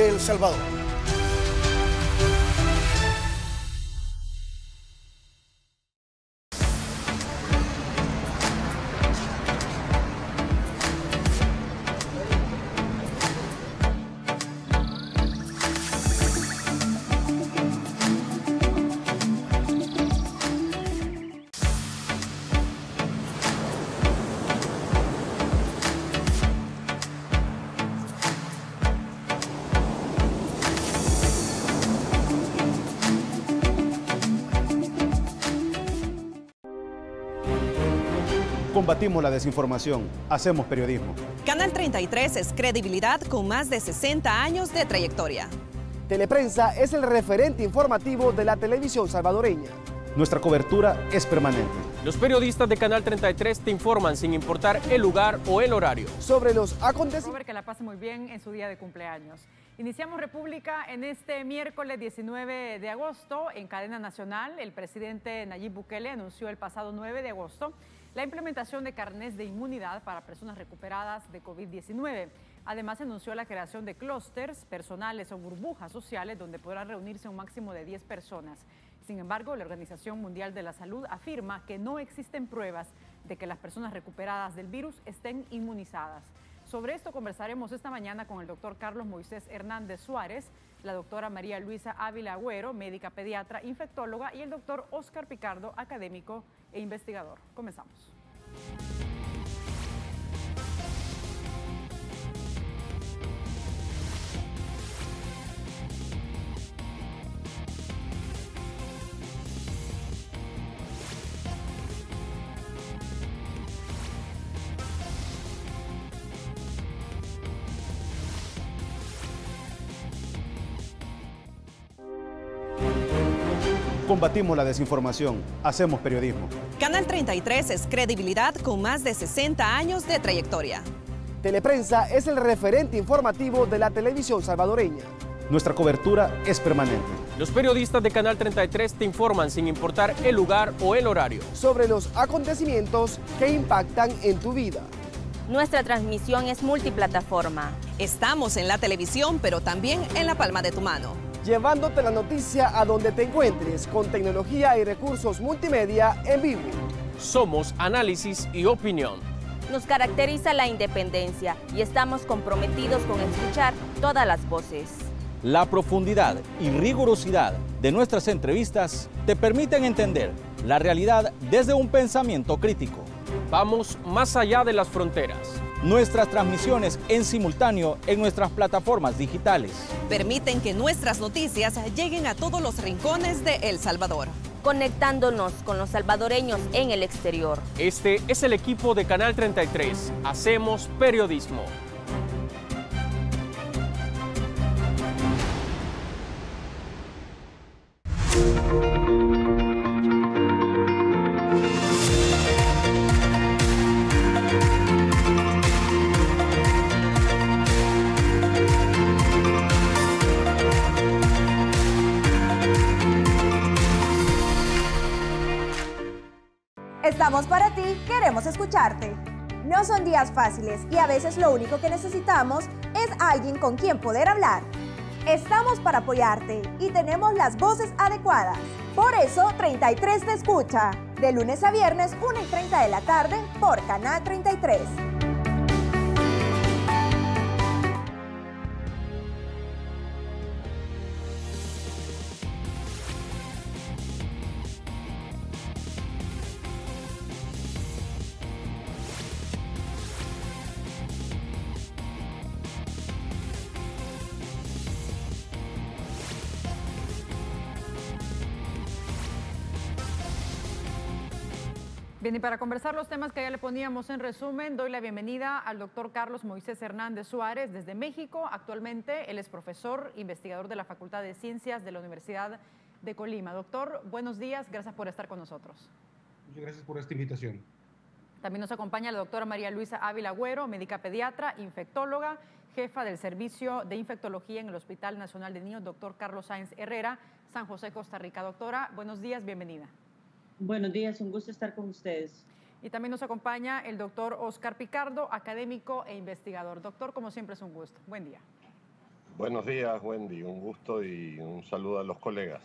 El Salvador. Combatimos la desinformación, hacemos periodismo. Canal 33 es credibilidad con más de 60 años de trayectoria. Teleprensa es el referente informativo de la televisión salvadoreña. Nuestra cobertura es permanente. Los periodistas de Canal 33 te informan sin importar el lugar o el horario. Sobre los acontecimientos. Robert, que la pase muy bien en su día de cumpleaños. Iniciamos República en este miércoles 19 de agosto. En cadena nacional, el presidente Nayib Bukele anunció el pasado 9 de agosto la implementación de carnés de inmunidad para personas recuperadas de COVID-19. Además, anunció la creación de clústeres personales o burbujas sociales donde podrán reunirse un máximo de 10 personas. Sin embargo, la Organización Mundial de la Salud afirma que no existen pruebas de que las personas recuperadas del virus estén inmunizadas. Sobre esto conversaremos esta mañana con el doctor Carlos Moisés Hernández Suárez, la doctora María Luisa Ávila Agüero, médica pediatra, infectóloga, y el doctor Oscar Picardo, académico e investigador. Comenzamos. Combatimos la desinformación, hacemos periodismo. Canal 33 es credibilidad con más de 60 años de trayectoria. Teleprensa es el referente informativo de la televisión salvadoreña. Nuestra cobertura es permanente. Los periodistas de Canal 33 te informan sin importar el lugar o el horario. Sobre los acontecimientos que impactan en tu vida. Nuestra transmisión es multiplataforma. Estamos en la televisión, pero también en la palma de tu mano. Llevándote la noticia a donde te encuentres con tecnología y recursos multimedia en vivo. Somos análisis y opinión. Nos caracteriza la independencia y estamos comprometidos con escuchar todas las voces. La profundidad y rigurosidad de nuestras entrevistas te permiten entender la realidad desde un pensamiento crítico. Vamos más allá de las fronteras. Nuestras transmisiones en simultáneo en nuestras plataformas digitales. Permiten que nuestras noticias lleguen a todos los rincones de El Salvador. Conectándonos con los salvadoreños en el exterior. Este es el equipo de Canal 33. Hacemos periodismo. Para ti, queremos escucharte. No son días fáciles y a veces lo único que necesitamos es alguien con quien poder hablar. Estamos para apoyarte y tenemos las voces adecuadas. Por eso 33 te escucha. De lunes a viernes, 1 y 30 de la tarde por Canal 33. Bien, y para conversar los temas que ya le poníamos en resumen, doy la bienvenida al doctor Carlos Moisés Hernández Suárez desde México. Actualmente él es profesor, investigador de la Facultad de Ciencias de la Universidad de Colima. Doctor, buenos días, gracias por estar con nosotros. Muchas gracias por esta invitación. También nos acompaña la doctora María Luisa Ávila Agüero, médica pediatra, infectóloga, jefa del Servicio de Infectología en el Hospital Nacional de Niños, doctor Carlos Sáenz Herrera, San José, Costa Rica. Doctora, buenos días, bienvenida. Buenos días, un gusto estar con ustedes. Y también nos acompaña el doctor Oscar Picardo, académico e investigador. Doctor, como siempre es un gusto. Buen día. Buenos días, Wendy. Un gusto y un saludo a los colegas.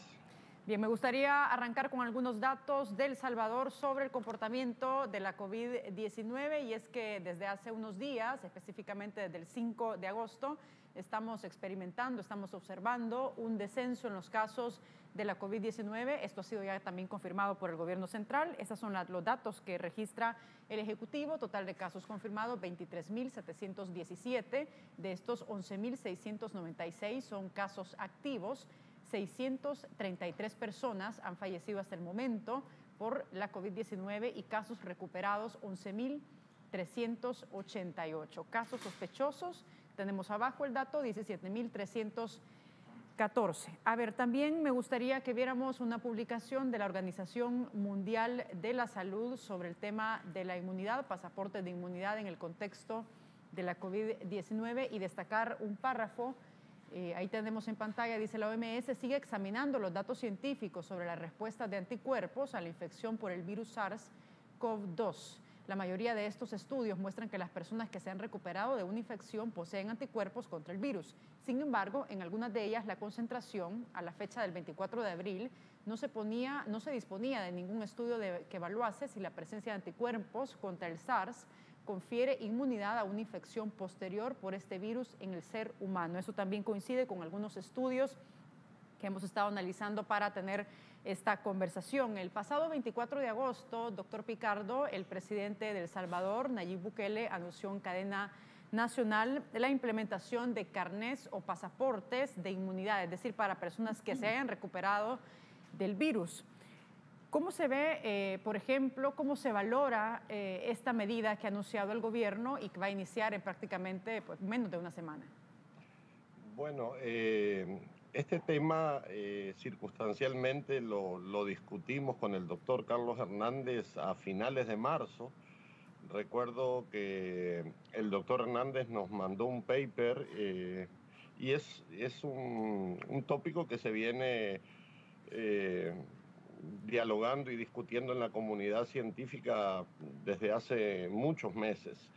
Bien, me gustaría arrancar con algunos datos del Salvador sobre el comportamiento de la COVID-19 y es que desde hace unos días, específicamente desde el 5 de agosto, estamos experimentando, estamos observando un descenso en los casos de la COVID-19. Esto ha sido ya también confirmado por el gobierno central. Estos son los datos que registra el Ejecutivo. Total de casos confirmados, 23.717. De estos, 11.696 son casos activos. 633 personas han fallecido hasta el momento por la COVID-19 y casos recuperados 11.388. Casos sospechosos, tenemos abajo el dato 17.314. A ver, también me gustaría que viéramos una publicación de la Organización Mundial de la Salud sobre el tema de la inmunidad, pasaporte de inmunidad en el contexto de la COVID-19 y destacar un párrafo eh, ahí tenemos en pantalla, dice la OMS, sigue examinando los datos científicos sobre la respuesta de anticuerpos a la infección por el virus SARS-CoV-2. La mayoría de estos estudios muestran que las personas que se han recuperado de una infección poseen anticuerpos contra el virus. Sin embargo, en algunas de ellas la concentración a la fecha del 24 de abril no se, ponía, no se disponía de ningún estudio que evaluase si la presencia de anticuerpos contra el SARS confiere inmunidad a una infección posterior por este virus en el ser humano. Eso también coincide con algunos estudios que hemos estado analizando para tener esta conversación. El pasado 24 de agosto, doctor Picardo, el presidente de El Salvador, Nayib Bukele, anunció en cadena nacional la implementación de carnés o pasaportes de inmunidad, es decir, para personas que se hayan recuperado del virus. ¿Cómo se ve, eh, por ejemplo, cómo se valora eh, esta medida que ha anunciado el gobierno y que va a iniciar en prácticamente pues, menos de una semana? Bueno, eh, este tema circunstancialmente lo, lo, discutimos con el doctor Carlos Hernández a finales de marzo. Recuerdo que el doctor Hernández nos mandó un paper y es, es un, un, tópico que se viene dialogando y discutiendo en la comunidad científica desde hace muchos meses.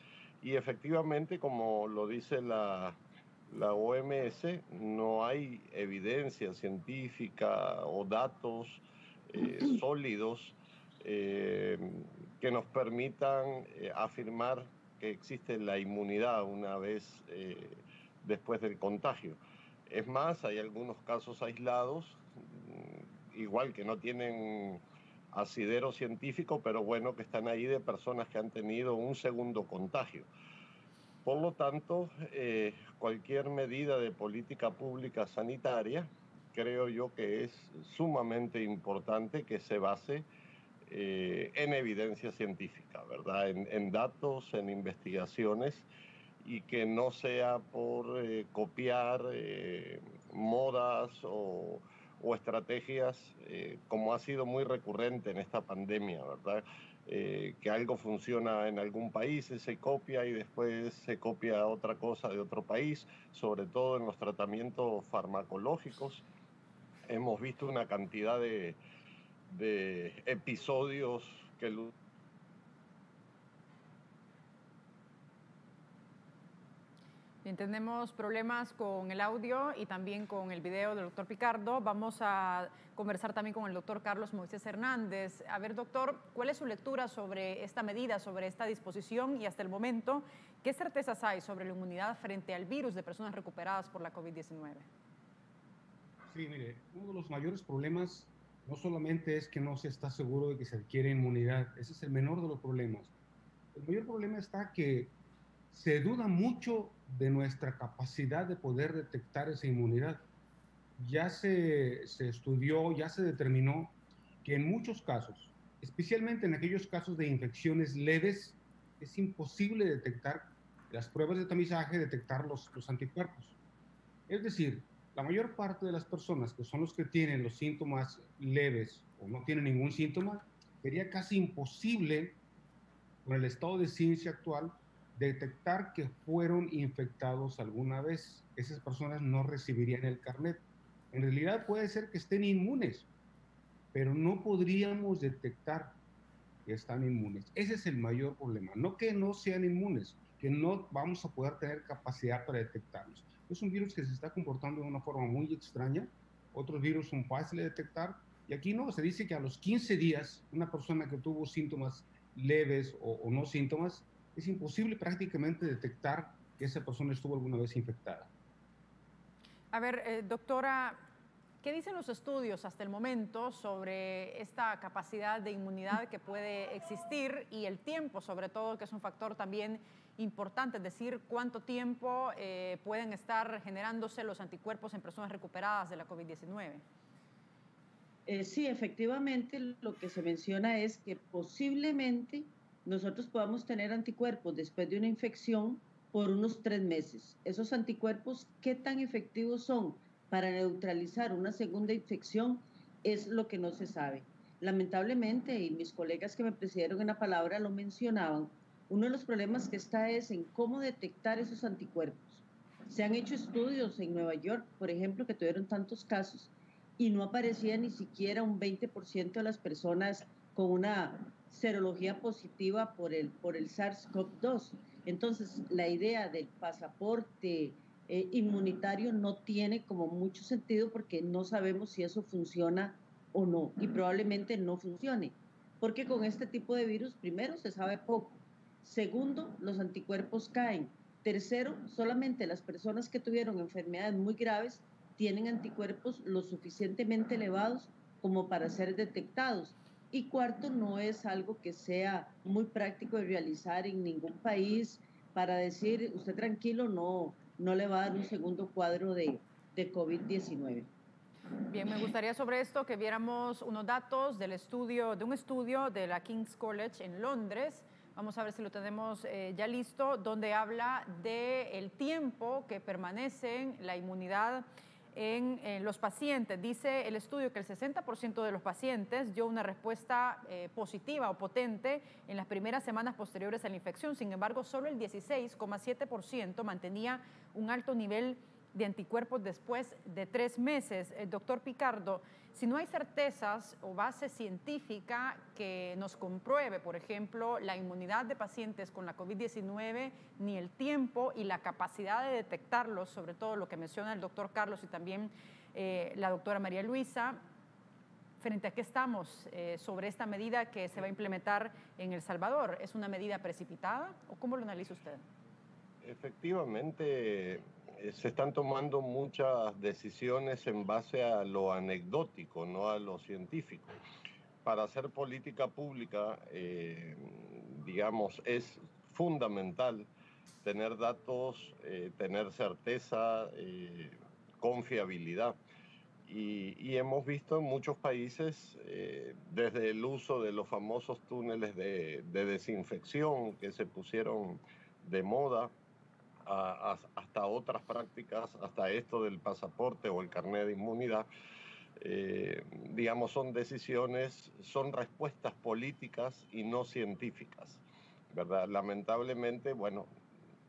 Y efectivamente, como lo dice la, la OMS, no hay evidencia científica o datos eh, sólidos eh, que nos permitan eh, afirmar que existe la inmunidad una vez después del contagio. Es más, hay algunos casos aislados igual que no tienen asidero científico, pero bueno, que están ahí de personas que han tenido un segundo contagio. Por lo tanto, eh, cualquier medida de política pública sanitaria, creo yo que es sumamente importante que se base eh, en evidencia científica, ¿verdad? En, datos, en investigaciones y que no sea por eh, copiar modas o o estrategias como ha sido muy recurrente en esta pandemia, ¿verdad? Eh, que algo funciona en algún país, se copia y después se copia otra cosa de otro país, sobre todo en los tratamientos farmacológicos. Hemos visto una cantidad de, de episodios que tenemos problemas con el audio y también con el video del doctor Picardo. Vamos a conversar también con el doctor Carlos Moisés Hernández. A ver, doctor, ¿cuál es su lectura sobre esta medida, sobre esta disposición y hasta el momento, qué certezas hay sobre la inmunidad frente al virus de personas recuperadas por la COVID-19? Sí, mire, uno de los mayores problemas no solamente es que no se está seguro de que se adquiere inmunidad, ese es el menor de los problemas. El mayor problema está que se duda mucho de nuestra capacidad de poder detectar esa inmunidad. Ya se, se, estudió, ya se determinó que en muchos casos, especialmente en aquellos casos de infecciones leves, es imposible detectar las pruebas de tamizaje, detectar los, los anticuerpos. Es decir, la mayor parte de las personas que son los que tienen los síntomas leves o no tienen ningún síntoma, sería casi imposible con el estado de ciencia actual detectar que fueron infectados alguna vez. Esas personas no recibirían el carnet. En realidad puede ser que estén inmunes, pero no podríamos detectar que están inmunes. Ese es el mayor problema. No que no sean inmunes, que no vamos a poder tener capacidad para detectarlos. Es un virus que se está comportando de una forma muy extraña. Otros virus son fáciles de detectar. Y aquí no, se dice que a los 15 días, una persona que tuvo síntomas leves o, o no síntomas, es imposible prácticamente detectar que esa persona estuvo alguna vez infectada. A ver, eh, doctora, ¿qué dicen los estudios hasta el momento sobre esta capacidad de inmunidad que puede existir y el tiempo, sobre todo, que es un factor también importante, es decir, cuánto tiempo eh, pueden estar generándose los anticuerpos en personas recuperadas de la COVID-19? Eh, sí, efectivamente, lo que se menciona es que posiblemente nosotros podamos tener anticuerpos después de una infección por unos tres meses. Esos anticuerpos, ¿qué tan efectivos son para neutralizar una segunda infección? Es lo que no se sabe. Lamentablemente, y mis colegas que me precedieron en la palabra lo mencionaban, uno de los problemas que está es en cómo detectar esos anticuerpos. Se han hecho estudios en Nueva York, por ejemplo, que tuvieron tantos casos y no aparecía ni siquiera un 20% de las personas con una serología positiva por el, por el SARS-CoV-2. Entonces, la idea del pasaporte eh, inmunitario no tiene como mucho sentido porque no sabemos si eso funciona o no y probablemente no funcione. Porque con este tipo de virus, primero, se sabe poco. Segundo, los anticuerpos caen. Tercero, solamente las personas que tuvieron enfermedades muy graves tienen anticuerpos lo suficientemente elevados como para ser detectados. Y cuarto, no es algo que sea muy práctico de realizar en ningún país para decir, usted tranquilo, no, no le va a dar un segundo cuadro de, de COVID-19. Bien, me gustaría sobre esto que viéramos unos datos del estudio, de un estudio de la King's College en Londres. Vamos a ver si lo tenemos eh, ya listo, donde habla del el tiempo que permanece la inmunidad en, los pacientes. Dice el estudio que el 60% de los pacientes dio una respuesta eh, positiva o potente en las primeras semanas posteriores a la infección. Sin embargo, solo el 16,7% mantenía un alto nivel de anticuerpos después de tres meses. El doctor Picardo, si no hay certezas o base científica que nos compruebe, por ejemplo, la inmunidad de pacientes con la COVID-19, ni el tiempo y la capacidad de detectarlos, sobre todo lo que menciona el doctor Carlos y también eh, la doctora María Luisa, frente a qué estamos eh, sobre esta medida que se va a implementar en El Salvador. ¿Es una medida precipitada o cómo lo analiza usted? Efectivamente, se están tomando muchas decisiones en base a lo anecdótico, no a lo científico. Para hacer política pública, eh, digamos, es fundamental tener datos, eh, tener certeza, confiabilidad. Y, hemos visto en muchos países, desde el uso de los famosos túneles de desinfección que se pusieron de moda, hasta otras prácticas, hasta esto del pasaporte o el carnet de inmunidad, eh, digamos, son decisiones, son respuestas políticas y no científicas, ¿verdad? Lamentablemente, bueno,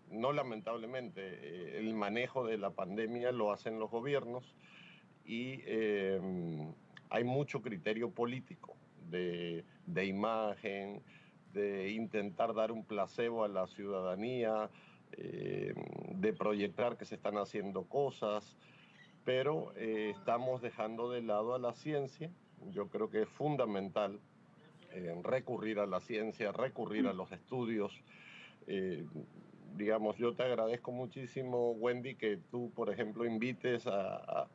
no lamentablemente, eh, el manejo de la pandemia lo hacen los gobiernos y eh, hay mucho criterio político de, de imagen, de intentar dar un placebo a la ciudadanía, eh, de proyectar que se están haciendo cosas, pero eh, estamos dejando de lado a la ciencia. Yo creo que es fundamental eh, recurrir a la ciencia, recurrir a los estudios. digamos, yo te agradezco muchísimo, Wendy, que tú, por ejemplo, invites a,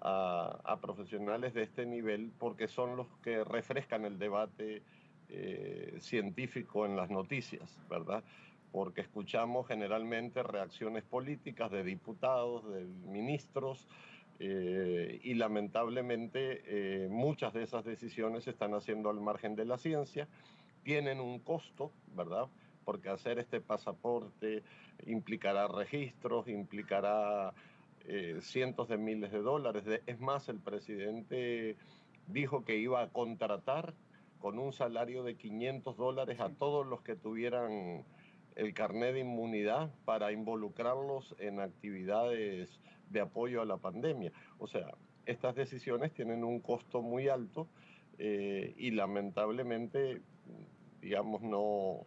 a, profesionales de este nivel porque son los que refrescan el debate científico en las noticias, ¿verdad? Porque escuchamos generalmente reacciones políticas de diputados, de ministros, eh, y lamentablemente eh, muchas de esas decisiones se están haciendo al margen de la ciencia, tienen un costo, ¿verdad? Porque hacer este pasaporte implicará registros, implicará eh, cientos de miles de dólares. Es más, el presidente dijo que iba a contratar con un salario de 500 dólares a todos los que tuvieran el carnet de inmunidad para involucrarlos en actividades de apoyo a la pandemia. O sea, estas decisiones tienen un costo muy alto eh, y lamentablemente, digamos, no,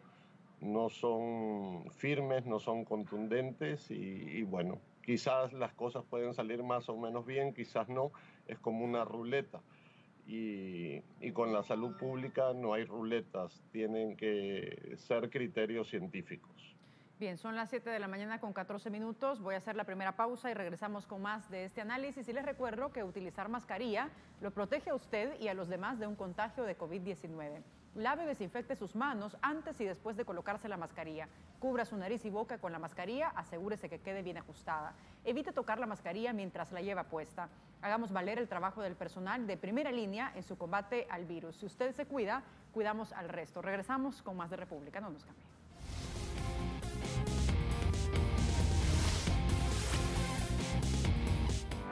no son firmes, no son contundentes y, bueno, quizás las cosas pueden salir más o menos bien, quizás no, es como una ruleta. Y, con la salud pública no hay ruletas, tienen que ser criterios científicos. Bien, son las 7 de la mañana con 14 minutos. Voy a hacer la primera pausa y regresamos con más de este análisis. Y les recuerdo que utilizar mascarilla lo protege a usted y a los demás de un contagio de COVID-19. Lave o desinfecte sus manos antes y después de colocarse la mascarilla. Cubra su nariz y boca con la mascarilla, asegúrese que quede bien ajustada. Evite tocar la mascarilla mientras la lleva puesta. Hagamos valer el trabajo del personal de primera línea en su combate al virus. Si usted se cuida, cuidamos al resto. Regresamos con más de República. No nos cambie.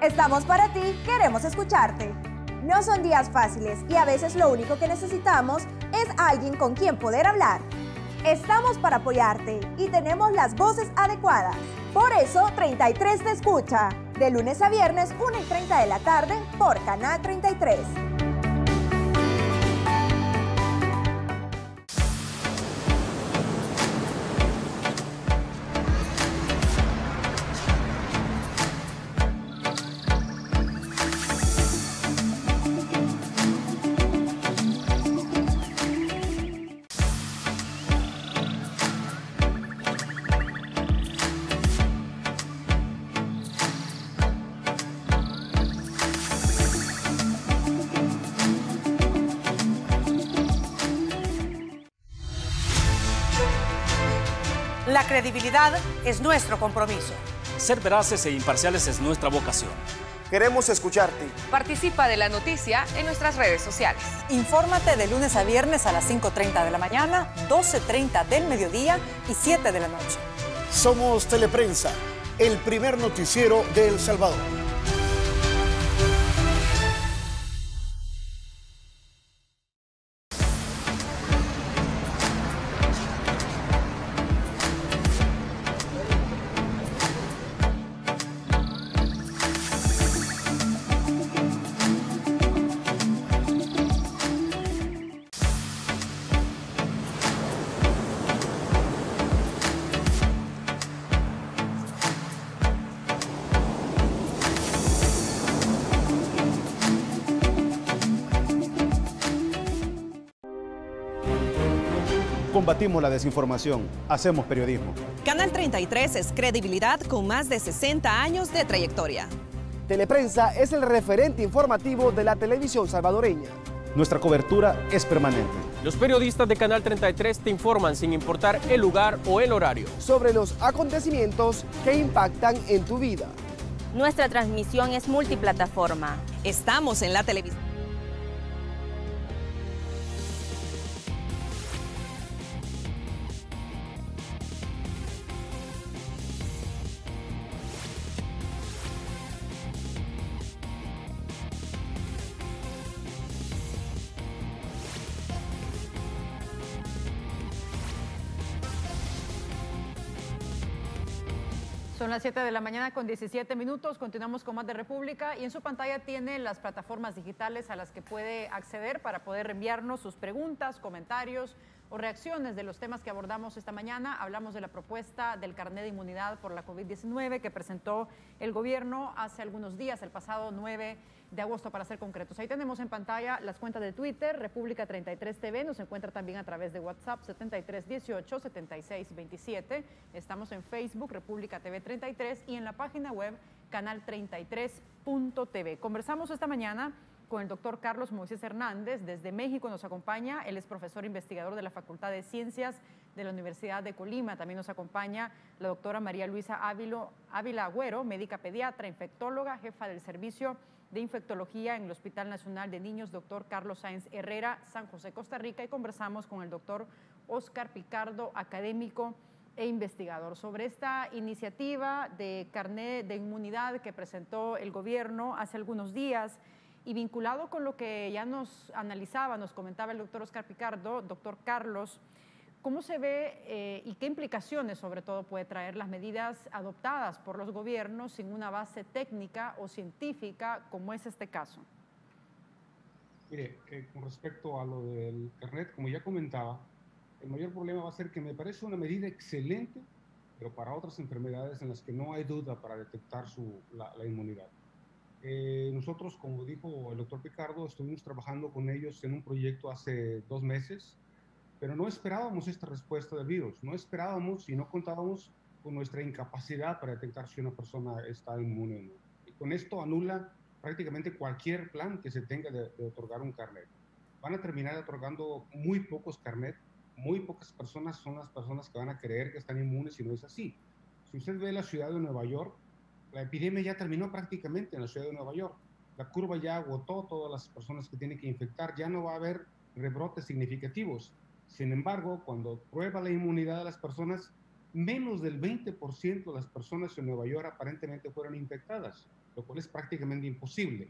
Estamos para ti, queremos escucharte. No son días fáciles y a veces lo único que necesitamos es alguien con quien poder hablar. Estamos para apoyarte y tenemos las voces adecuadas. Por eso 33 te escucha. De lunes a viernes, 1 y 30 de la tarde por Canal 33. La credibilidad es nuestro compromiso. Ser veraces e imparciales es nuestra vocación. Queremos escucharte. Participa de la noticia en nuestras redes sociales. Infórmate de lunes a viernes a las 5.30 de la mañana, 12.30 del mediodía y 7 de la noche. Somos Teleprensa, el primer noticiero de El Salvador. Combatimos la desinformación, hacemos periodismo. Canal 33 es credibilidad con más de 60 años de trayectoria. Teleprensa es el referente informativo de la televisión salvadoreña. Nuestra cobertura es permanente. Los periodistas de Canal 33 te informan sin importar el lugar o el horario. Sobre los acontecimientos que impactan en tu vida. Nuestra transmisión es multiplataforma. Estamos en la televisión. Son las 7 de la mañana con 17 minutos. Continuamos con más de República y en su pantalla tiene las plataformas digitales a las que puede acceder para poder enviarnos sus preguntas, comentarios o reacciones de los temas que abordamos esta mañana. Hablamos de la propuesta del carnet de inmunidad por la COVID-19 que presentó el gobierno hace algunos días, el pasado 9 de agosto para ser concretos. Ahí tenemos en pantalla las cuentas de Twitter, República 33 TV, nos encuentra también a través de WhatsApp 7318 7627. Estamos en Facebook, República TV 33 y en la página web canal33.tv. Conversamos esta mañana con el doctor Carlos Moisés Hernández. Desde México nos acompaña. Él es profesor investigador de la Facultad de Ciencias de la Universidad de Colima. También nos acompaña la doctora María Luisa Ávilo, Ávila Agüero, médica pediatra, infectóloga, jefa del servicio de infectología en el Hospital Nacional de Niños, doctor Carlos Sáenz Herrera, San José, Costa Rica. Y conversamos con el doctor Oscar Picardo, académico e investigador, sobre esta iniciativa de carnet de inmunidad que presentó el gobierno hace algunos días y vinculado con lo que ya nos analizaba, nos comentaba el doctor Oscar Picardo, doctor Carlos, ¿cómo se ve eh, y qué implicaciones sobre todo puede traer las medidas adoptadas por los gobiernos sin una base técnica o científica como es este caso? Mire, eh, con respecto a lo del carnet, como ya comentaba, el mayor problema va a ser que me parece una medida excelente pero para otras enfermedades en las que no hay duda para detectar su, la, inmunidad. Eh, nosotros, como dijo el doctor Picardo, estuvimos trabajando con ellos en un proyecto hace dos meses, pero no esperábamos esta respuesta del virus, no esperábamos y no contábamos con nuestra incapacidad para detectar si una persona está inmune o no. Y con esto anula prácticamente cualquier plan que se tenga de, de otorgar un carnet. Van a terminar otorgando muy pocos carnet muy pocas personas son las personas que van a creer que están inmunes y no es así. Si usted ve la ciudad de Nueva York, la epidemia ya terminó prácticamente en la ciudad de Nueva York. La curva ya agotó todas las personas que tienen que infectar, ya no va a haber rebrotes significativos. Sin embargo, cuando prueba la inmunidad de las personas, menos del 20% de las personas en Nueva York aparentemente fueron infectadas, lo cual es prácticamente imposible.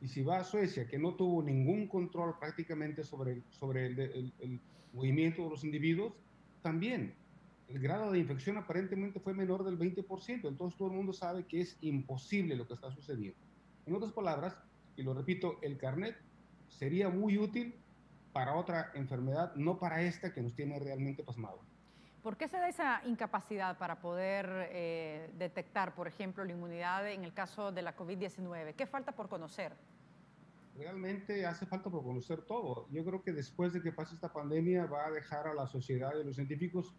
Y si va a Suecia, que no tuvo ningún control prácticamente sobre, el movimiento de los individuos, también el grado de infección aparentemente fue menor del 20%. Entonces todo el mundo sabe que es imposible lo que está sucediendo. En otras palabras, y lo repito, el carnet sería muy útil para otra enfermedad, no para esta que nos tiene realmente pasmado. ¿Por qué se da esa incapacidad para poder eh, detectar, por ejemplo, la inmunidad en el caso de la COVID-19? ¿Qué falta por conocer? realmente hace falta por conocer todo. Yo creo que después de que pase esta pandemia va a dejar a la sociedad y a los científicos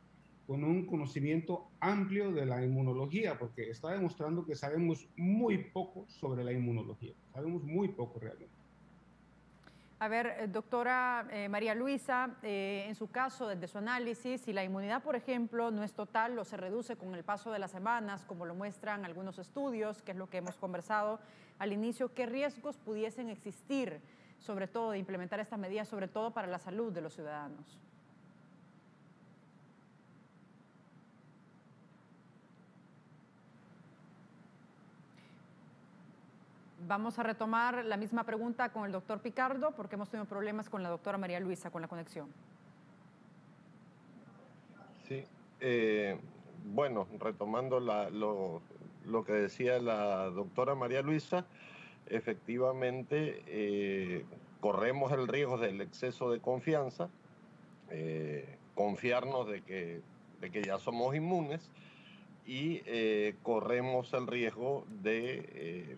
con un conocimiento amplio de la inmunología, porque está demostrando que sabemos muy poco sobre la inmunología. Sabemos muy poco realmente. A ver, eh, doctora eh, María Luisa, eh, en su caso, desde su análisis, si la inmunidad, por ejemplo, no es total o se reduce con el paso de las semanas, como lo muestran algunos estudios, que es lo que hemos conversado al inicio, ¿qué riesgos pudiesen existir, sobre todo, de implementar estas medidas, sobre todo para la salud de los ciudadanos? Vamos a retomar la misma pregunta con el doctor Picardo porque hemos tenido problemas con la doctora María Luisa con la conexión. Sí, eh, bueno, retomando lo, que decía la doctora María Luisa, efectivamente eh, corremos el riesgo del exceso de confianza, eh, confiarnos de que, de que ya somos inmunes y corremos el riesgo de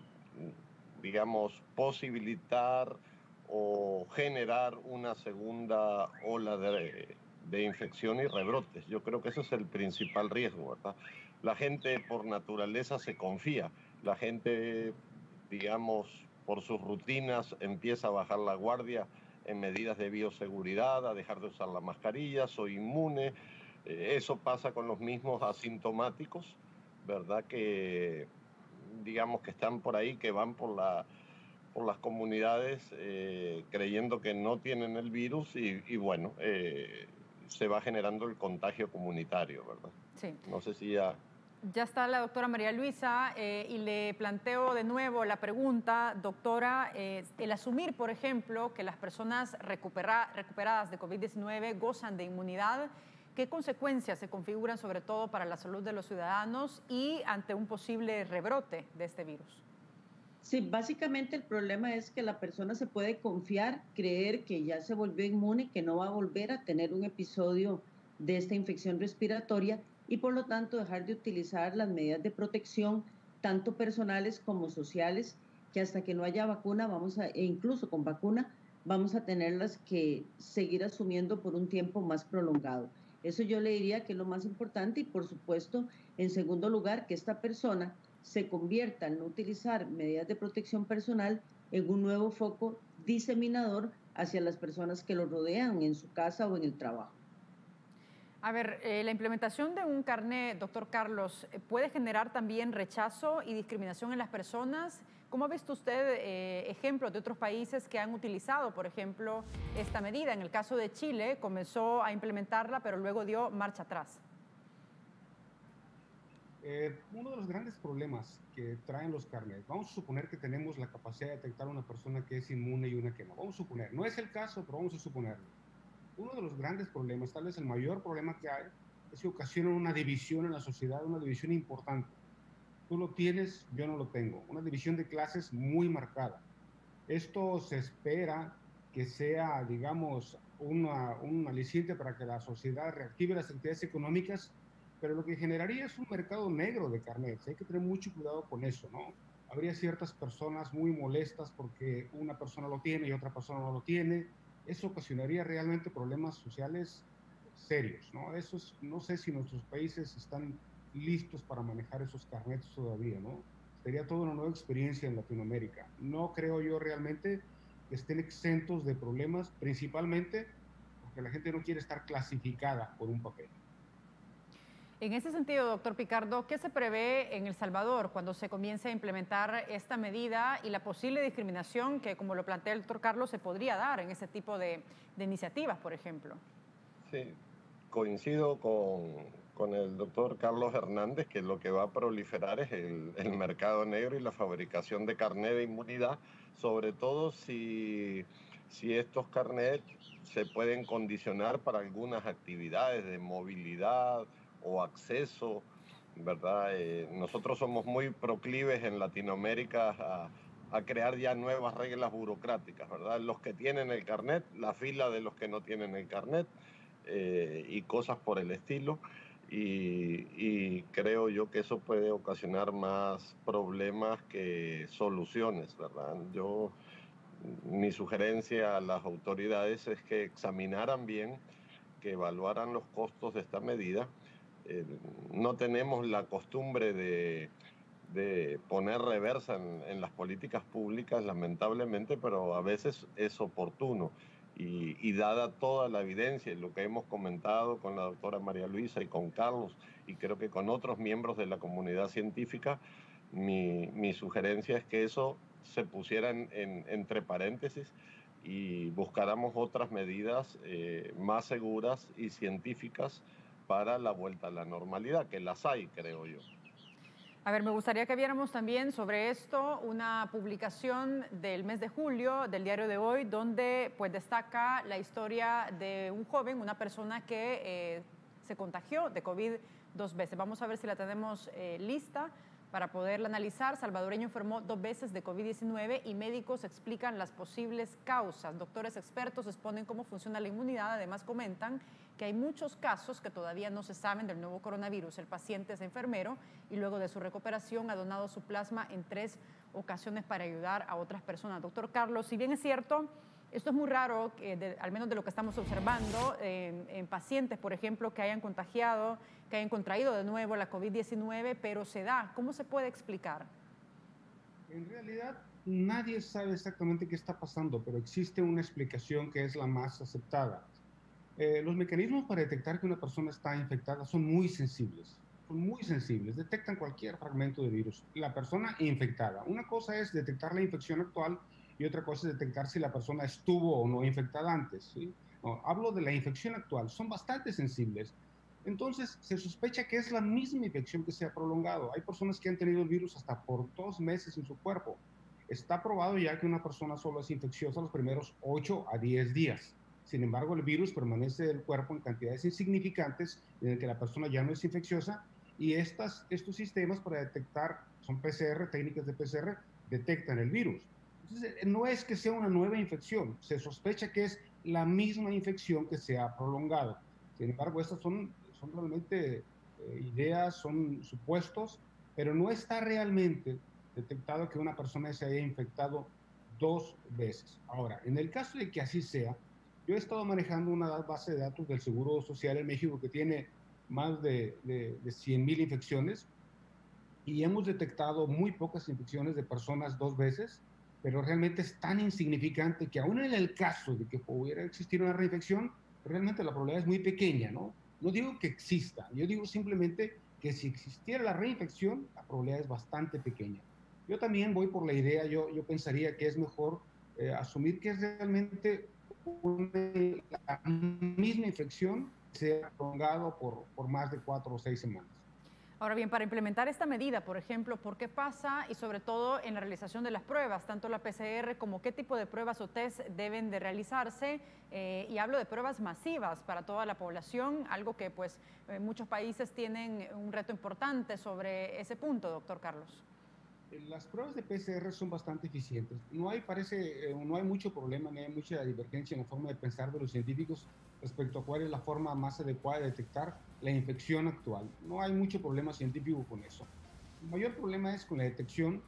digamos, posibilitar o generar una segunda ola de, infección y rebrotes. Yo creo que ese es el principal riesgo, ¿verdad? La gente por naturaleza se confía, la gente, digamos, por sus rutinas empieza a bajar la guardia en medidas de bioseguridad, a dejar de usar la mascarilla, soy inmune. Eh, eso pasa con los mismos asintomáticos, ¿verdad? Que digamos, que están por ahí, que van por, la, por las comunidades eh, creyendo que no tienen el virus y, bueno, eh, se va generando el contagio comunitario, ¿verdad? Sí. No sé si ya... Ya está la doctora María Luisa eh, y le planteo de nuevo la pregunta, doctora, el asumir, por ejemplo, que las personas recuperadas de COVID-19 gozan de inmunidad, ¿Qué consecuencias se configuran sobre todo para la salud de los ciudadanos y ante un posible rebrote de este virus? Sí, básicamente el problema es que la persona se puede confiar, creer que ya se volvió inmune, que no va a volver a tener un episodio de esta infección respiratoria y por lo tanto dejar de utilizar las medidas de protección, tanto personales como sociales, que hasta que no haya vacuna, vamos a, e incluso con vacuna, vamos a tenerlas que seguir asumiendo por un tiempo más prolongado. Eso yo le diría que es lo más importante y por supuesto, en segundo lugar, que esta persona se convierta en no utilizar medidas de protección personal en un nuevo foco diseminador hacia las personas que lo rodean en su casa o en el trabajo. A ver, eh, la implementación de un carnet, doctor Carlos, eh, ¿puede generar también rechazo y discriminación en las personas? ¿Cómo ha visto usted eh, ejemplos de otros países que han utilizado, por ejemplo, esta medida? En el caso de Chile, comenzó a implementarla, pero luego dio marcha atrás. uno de los grandes problemas que traen los carnets, vamos a suponer que tenemos la capacidad de detectar una persona que es inmune y una que no. Vamos a suponer, no es el caso, pero vamos a suponerlo uno de los grandes problemas, tal vez el mayor problema que hay, es que ocasiona una división en la sociedad, una división importante. Tú lo tienes, yo no lo tengo. Una división de clases muy marcada. Esto se espera que sea, digamos, una, un aliciente para que la sociedad reactive las actividades económicas, pero lo que generaría es un mercado negro de carnets. Hay que tener mucho cuidado con eso, ¿no? Habría ciertas personas muy molestas porque una persona lo tiene y otra persona no lo tiene. Eso ocasionaría realmente problemas sociales serios, ¿no? Eso es, no sé si nuestros países están listos para manejar esos carnets todavía, ¿no? Sería toda una nueva experiencia en Latinoamérica. No creo yo realmente que estén exentos de problemas, principalmente porque la gente no quiere estar clasificada por un papel. En ese sentido, doctor Picardo, ¿qué se prevé en El Salvador cuando se comience a implementar esta medida y la posible discriminación que, como lo plantea el doctor Carlos, se podría dar en ese tipo de, iniciativas, por ejemplo? Sí, coincido con, el doctor Carlos Hernández que lo que va a proliferar es el, el mercado negro y la fabricación de carnet de inmunidad, sobre todo si, si estos carnets se pueden condicionar para algunas actividades de movilidad o acceso, ¿verdad? Eh, nosotros somos muy proclives en Latinoamérica a, crear ya nuevas reglas burocráticas, ¿verdad? Los que tienen el carnet, la fila de los que no tienen el carnet eh, y cosas por el estilo. Y, creo yo que eso puede ocasionar más problemas que soluciones, ¿verdad? Yo, mi sugerencia a las autoridades es que examinaran bien, que evaluaran los costos de esta medida eh, no tenemos la costumbre de, poner reversa en, las políticas públicas, lamentablemente, pero a veces es oportuno. Y, dada toda la evidencia y lo que hemos comentado con la doctora María Luisa y con Carlos, y creo que con otros miembros de la comunidad científica, mi, sugerencia es que eso se pusiera entre paréntesis y buscáramos otras medidas eh, más seguras y científicas para la vuelta a la normalidad, que las hay, creo yo. A ver, me gustaría que viéramos también sobre esto una publicación del mes de julio del diario de hoy, donde pues destaca la historia de un joven, una persona que eh, se contagió de COVID dos veces. Vamos a ver si la tenemos eh, lista para poderla analizar. Salvadoreño enfermó dos veces de COVID-19 y médicos explican las posibles causas. Doctores expertos exponen cómo funciona la inmunidad. Además comentan que hay muchos casos que todavía no se saben del nuevo coronavirus. El paciente es enfermero y luego de su recuperación ha donado su plasma en tres ocasiones para ayudar a otras personas. Doctor Carlos, si bien es cierto, esto es muy raro, al menos de lo que estamos observando, en, pacientes, por ejemplo, que hayan contagiado, que hayan contraído de nuevo la COVID-19, pero se da. ¿Cómo se puede explicar? En realidad, nadie sabe exactamente qué está pasando, pero existe una explicación que es la más aceptada. Eh, los mecanismos para detectar que una persona está infectada son muy sensibles, son muy sensibles, detectan cualquier fragmento de virus. La persona infectada, una cosa es detectar la infección actual y otra cosa es detectar si la persona estuvo o no infectada antes. hablo de la infección actual, son bastante sensibles. Entonces, se sospecha que es la misma infección que se ha prolongado. Hay personas que han tenido el virus hasta por dos meses en su cuerpo. Está probado ya que una persona solo es infecciosa los primeros 8 a 10 días. Sin embargo, el virus permanece en el cuerpo en cantidades insignificantes en el que la persona ya no es infecciosa y estas, estos sistemas para detectar, son PCR, técnicas de PCR, detectan el virus. Entonces, eh, no es que sea una nueva infección, se sospecha que es la misma infección que se ha prolongado. Sin embargo, estas son, son realmente eh, ideas, son supuestos, pero no está realmente detectado que una persona se haya infectado dos veces. Ahora, en el caso de que así sea, yo he estado manejando una base de datos del Seguro Social en México que tiene más de, de, de 100 mil infecciones y hemos detectado muy pocas infecciones de personas dos veces, pero realmente es tan insignificante que aún en el caso de que pudiera existir una reinfección, realmente la probabilidad es muy pequeña, ¿no? No digo que exista, yo digo simplemente que si existiera la reinfección, la probabilidad es bastante pequeña. Yo también voy por la idea, yo, yo pensaría que es mejor eh, asumir que es realmente la misma infección se prolongado por, por más de cuatro o seis semanas. Ahora bien, para implementar esta medida, por ejemplo, ¿por qué pasa y sobre todo en la realización de las pruebas, tanto la PCR como qué tipo de pruebas o test deben de realizarse? Eh, y hablo de pruebas masivas para toda la población, algo que pues eh, muchos países tienen un reto importante sobre ese punto, doctor Carlos. Las pruebas de PCR son bastante eficientes. No hay, parece, no hay mucho problema, ni hay mucha divergencia en la forma de pensar de los científicos respecto a cuál es la forma más adecuada de detectar la infección actual. No hay mucho problema científico con eso. El mayor problema es con la detección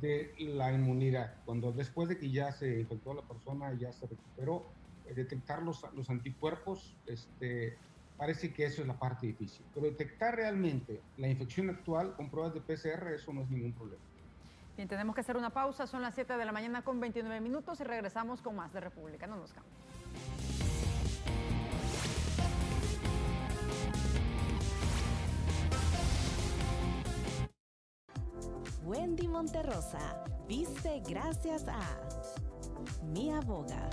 de la inmunidad, cuando después de que ya se infectó la persona, ya se recuperó, eh, detectar los, los anticuerpos, este, parece que eso es la parte difícil. Pero detectar realmente la infección actual con pruebas de PCR, eso no es ningún problema. Bien, tenemos que hacer una pausa, son las 7 de la mañana con 29 minutos y regresamos con más de República. No nos cambien. Wendy Monterrosa viste gracias a Mi Aboga.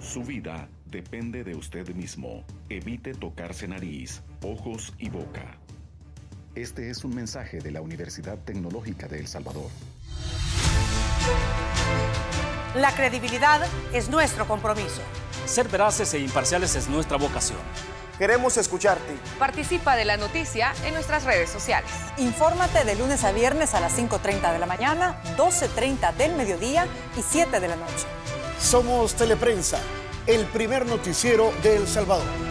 Su vida depende de usted mismo. Evite tocarse nariz, ojos y boca. Este es un mensaje de la Universidad Tecnológica de El Salvador. La credibilidad es nuestro compromiso. Ser veraces e imparciales es nuestra vocación. Queremos escucharte. Participa de la noticia en nuestras redes sociales. Infórmate de lunes a viernes a las 5.30 de la mañana, 12.30 del mediodía y 7 de la noche. Somos Teleprensa, el primer noticiero de El Salvador.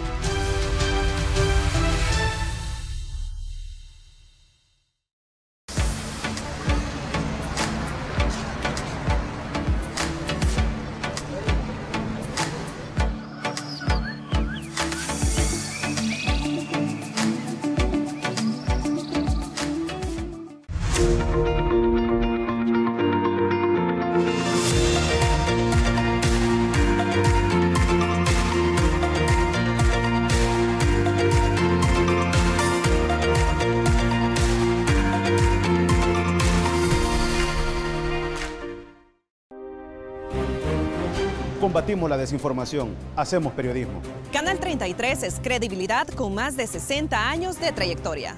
Combatimos la desinformación, hacemos periodismo. Canal 33 es credibilidad con más de 60 años de trayectoria.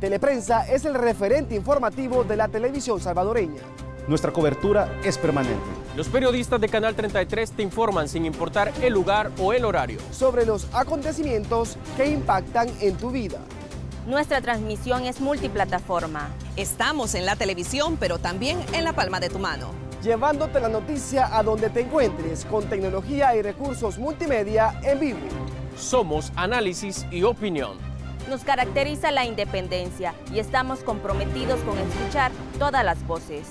Teleprensa es el referente informativo de la televisión salvadoreña. Nuestra cobertura es permanente. Los periodistas de Canal 33 te informan sin importar el lugar o el horario. Sobre los acontecimientos que impactan en tu vida. Nuestra transmisión es multiplataforma. Estamos en la televisión, pero también en la palma de tu mano. Llevándote la noticia a donde te encuentres con tecnología y recursos multimedia en vivo. Somos análisis y opinión. Nos caracteriza la independencia y estamos comprometidos con escuchar todas las voces.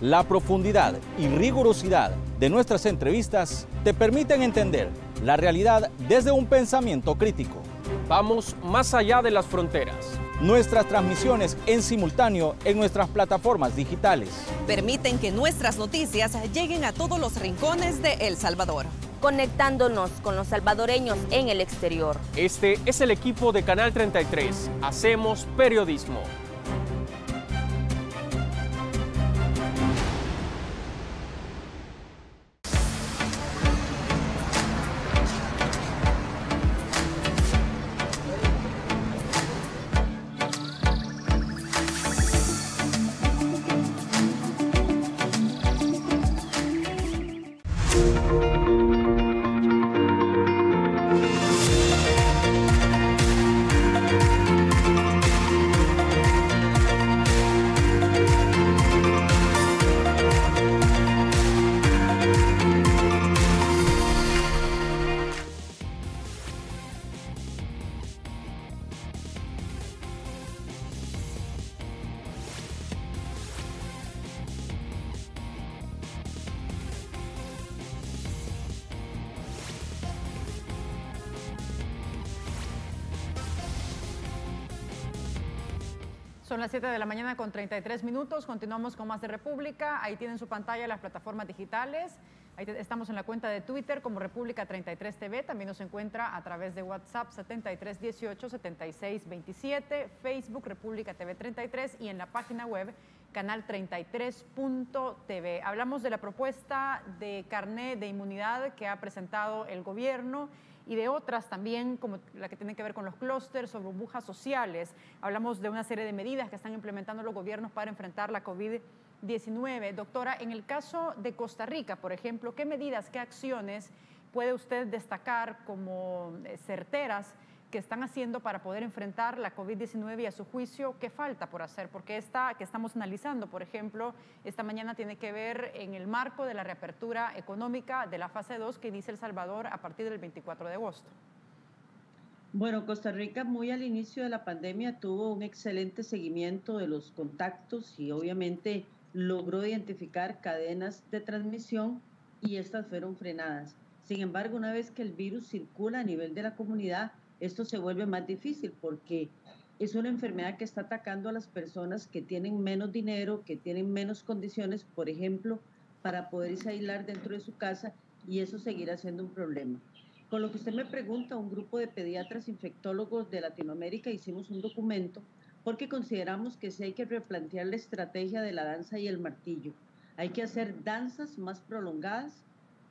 La profundidad y rigurosidad de nuestras entrevistas te permiten entender la realidad desde un pensamiento crítico. Vamos más allá de las fronteras. Nuestras transmisiones en simultáneo en nuestras plataformas digitales. Permiten que nuestras noticias lleguen a todos los rincones de El Salvador. Conectándonos con los salvadoreños en el exterior. Este es el equipo de Canal 33. Hacemos periodismo. Son las 7 de la mañana con 33 minutos. Continuamos con más de República. Ahí tienen su pantalla las plataformas digitales. Ahí estamos en la cuenta de Twitter como República 33 TV. También nos encuentra a través de WhatsApp 7318 7627, Facebook República TV 33 y en la página web canal33.tv. Hablamos de la propuesta de carné de inmunidad que ha presentado el gobierno y de otras también, como la que tiene que ver con los clústeres o burbujas sociales. Hablamos de una serie de medidas que están implementando los gobiernos para enfrentar la COVID-19. Doctora, en el caso de Costa Rica, por ejemplo, ¿qué medidas, qué acciones puede usted destacar como eh, certeras que están haciendo para poder enfrentar la COVID-19 y a su juicio, ¿qué falta por hacer? Porque esta que estamos analizando, por ejemplo, esta mañana tiene que ver en el marco de la reapertura económica de la fase 2 que inicia El Salvador a partir del 24 de agosto. Bueno, Costa Rica muy al inicio de la pandemia tuvo un excelente seguimiento de los contactos y obviamente logró identificar cadenas de transmisión y estas fueron frenadas. Sin embargo, una vez que el virus circula a nivel de la comunidad, esto se vuelve más difícil porque es una enfermedad que está atacando a las personas que tienen menos dinero, que tienen menos condiciones, por ejemplo, para poderse aislar dentro de su casa y eso seguirá siendo un problema. Con lo que usted me pregunta, un grupo de pediatras infectólogos de Latinoamérica hicimos un documento porque consideramos que sí hay que replantear la estrategia de la danza y el martillo. Hay que hacer danzas más prolongadas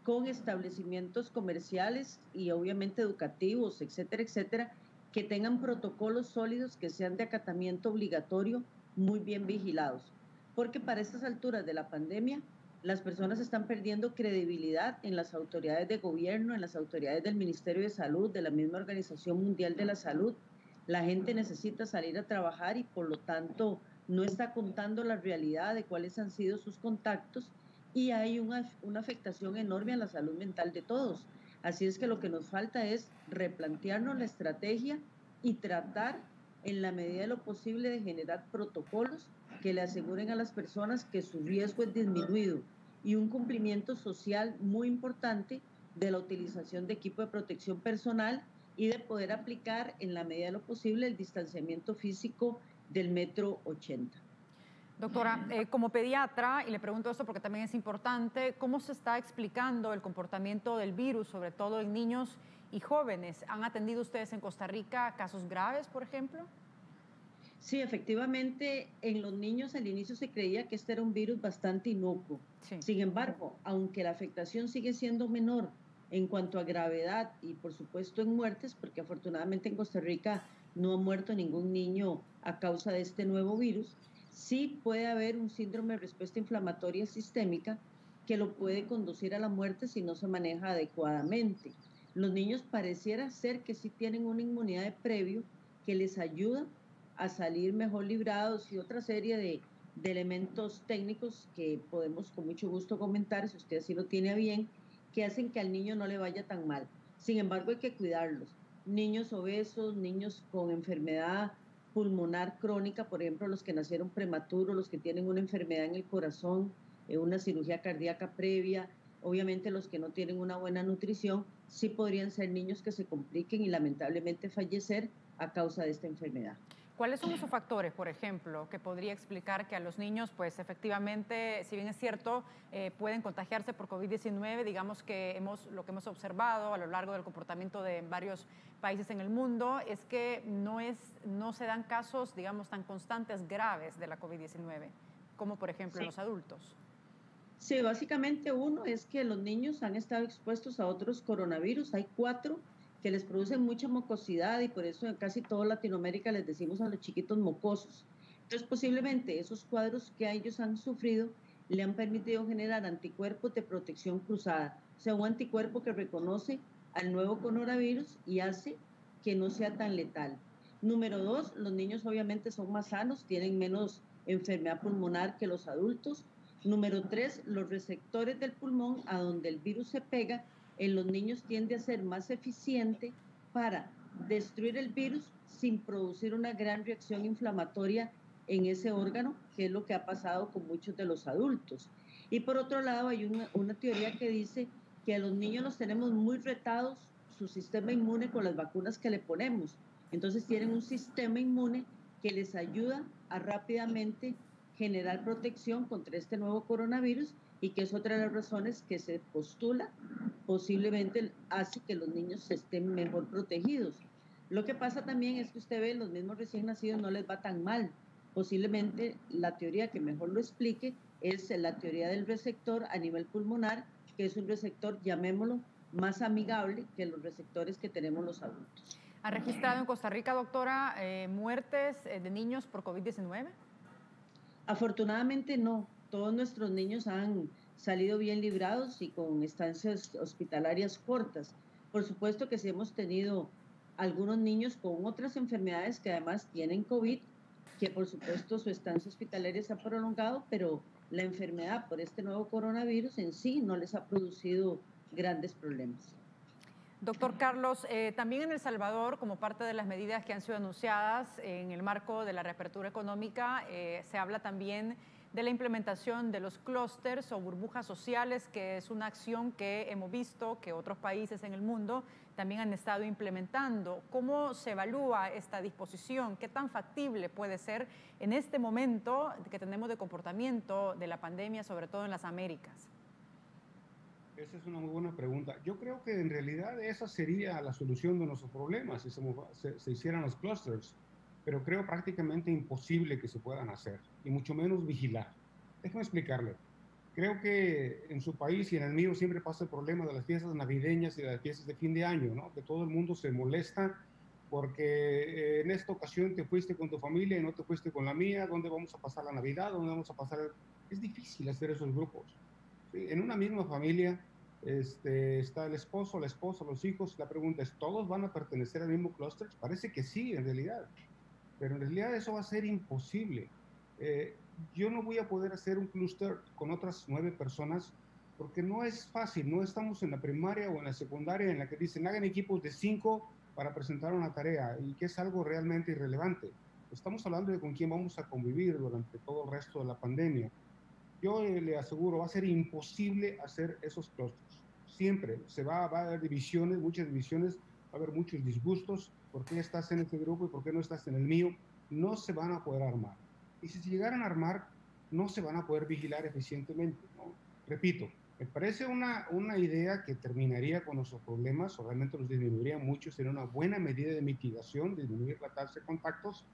con establecimientos comerciales y obviamente educativos, etcétera, etcétera, que tengan protocolos sólidos que sean de acatamiento obligatorio muy bien vigilados. Porque para estas alturas de la pandemia, las personas están perdiendo credibilidad en las autoridades de gobierno, en las autoridades del Ministerio de Salud, de la misma Organización Mundial de la Salud. La gente necesita salir a trabajar y por lo tanto no está contando la realidad de cuáles han sido sus contactos y hay una, una afectación enorme a la salud mental de todos. Así es que lo que nos falta es replantearnos la estrategia y tratar en la medida de lo posible de generar protocolos que le aseguren a las personas que su riesgo es disminuido y un cumplimiento social muy importante de la utilización de equipo de protección personal y de poder aplicar en la medida de lo posible el distanciamiento físico del metro 80. Doctora, eh, como pediatra, y le pregunto esto porque también es importante, ¿cómo se está explicando el comportamiento del virus, sobre todo en niños y jóvenes? ¿Han atendido ustedes en Costa Rica casos graves, por ejemplo? Sí, efectivamente, en los niños al inicio se creía que este era un virus bastante inocuo. Sin embargo, aunque la afectación sigue siendo menor en cuanto a gravedad y por supuesto en muertes, porque afortunadamente en Costa Rica no ha muerto ningún niño a causa de este nuevo virus, sí puede haber un síndrome de respuesta inflamatoria sistémica que lo puede conducir a la muerte si no se maneja adecuadamente. Los niños pareciera ser que sí tienen una inmunidad de previo que les ayuda a salir mejor librados y otra serie de, elementos técnicos que podemos con mucho gusto comentar, si usted así lo tiene bien, que hacen que al niño no le vaya tan mal. Sin embargo, hay que cuidarlos. Niños obesos, niños con enfermedad pulmonar crónica, por ejemplo, los que nacieron prematuros, los que tienen una enfermedad en el corazón, eh, una cirugía cardíaca previa, obviamente los que no tienen una buena nutrición, sí podrían ser niños que se compliquen y lamentablemente fallecer a causa de esta enfermedad. ¿Cuáles son esos factores, por ejemplo, que podría explicar que a los niños, pues efectivamente, si bien es cierto, eh, pueden contagiarse por COVID-19, digamos que hemos, lo que hemos observado a lo largo del comportamiento de varios países en el mundo es que no, es, no se dan casos, digamos, tan constantes graves de la COVID-19, como por ejemplo en los adultos? Sí, básicamente uno es que los niños han estado expuestos a otros coronavirus. Hay cuatro que les producen mucha mucosidad y por eso en casi toda Latinoamérica les decimos a los chiquitos mocosos. Entonces posiblemente esos cuadros que ellos han sufrido le han permitido generar anticuerpos de protección cruzada, o sea, un anticuerpo que reconoce al nuevo coronavirus y hace que no sea tan letal. Número dos, los niños obviamente son más sanos, tienen menos enfermedad pulmonar que los adultos. Número tres, los receptores del pulmón a donde el virus se pega en los niños tiende a ser más eficiente para destruir el virus sin producir una gran reacción inflamatoria en ese órgano, que es lo que ha pasado con muchos de los adultos. Y por otro lado, hay una, teoría que dice que a los niños los tenemos muy retados su sistema inmune con las vacunas que le ponemos. Entonces tienen un sistema inmune que les ayuda a rápidamente generar protección contra este nuevo coronavirus y que es otra de las razones que se postula posiblemente hace que los niños estén mejor protegidos. Lo que pasa también es que usted ve, los mismos recién nacidos no les va tan mal. Posiblemente la teoría que mejor lo explique es la teoría del receptor a nivel pulmonar, que es un receptor, llamémoslo, más amigable que los receptores que tenemos los adultos. ¿Ha registrado en Costa Rica, doctora, eh, muertes eh, de niños por COVID-19? Afortunadamente no todos nuestros niños han salido bien librados y con estancias hospitalarias cortas. Por supuesto que sí hemos tenido algunos niños con otras enfermedades que además tienen COVID, que por supuesto su estancia hospitalaria se ha prolongado, pero la enfermedad por este nuevo coronavirus en sí no les ha producido grandes problemas. Doctor Carlos, eh, también en El Salvador, como parte de las medidas que han sido anunciadas en el marco de la reapertura económica, eh, se habla también de la implementación de los clústeres o burbujas sociales, que es una acción que hemos visto que otros países en el mundo también han estado implementando. ¿Cómo se evalúa esta disposición? ¿Qué tan factible puede ser en este momento que tenemos de comportamiento de la pandemia, sobre todo en las Américas? Esa es una muy buena pregunta. Yo creo que en realidad esa sería la solución de nuestros problemas si se, hicieran los clusters, pero creo prácticamente imposible que se puedan hacer, y mucho menos vigilar. Déjame explicarle. Creo que en su país y en el mío siempre pasa el problema de las fiestas navideñas y de las fiestas de fin de año, ¿no? Que todo el mundo se molesta porque eh, en esta ocasión te fuiste con tu familia y no te fuiste con la mía, ¿dónde vamos a pasar la Navidad? ¿Dónde vamos a pasar? Es difícil hacer esos grupos. En una misma familia este, está el esposo, la esposa, los hijos. La pregunta es, ¿todos van a pertenecer al mismo clúster? Parece que sí, en realidad. Pero en realidad eso va a ser imposible. Eh, yo no voy a poder hacer un clúster con otras nueve personas porque no es fácil. No estamos en la primaria o en la secundaria en la que dicen, hagan equipos de cinco para presentar una tarea y que es algo realmente irrelevante. Estamos hablando de con quién vamos a convivir durante todo el resto de la pandemia. Yo eh, le aseguro, va a ser imposible hacer esos clústeres siempre se va, va, a haber divisiones, muchas divisiones, va a haber muchos disgustos, ¿por qué estás en este grupo y por qué no estás en el mío? No se van a poder armar. Y si se llegaran a armar, no se van a poder vigilar eficientemente. Repito, me parece una, una idea que terminaría con nuestros problemas, o realmente los disminuiría mucho, sería una buena medida de mitigación, disminuir la tasa de contactos,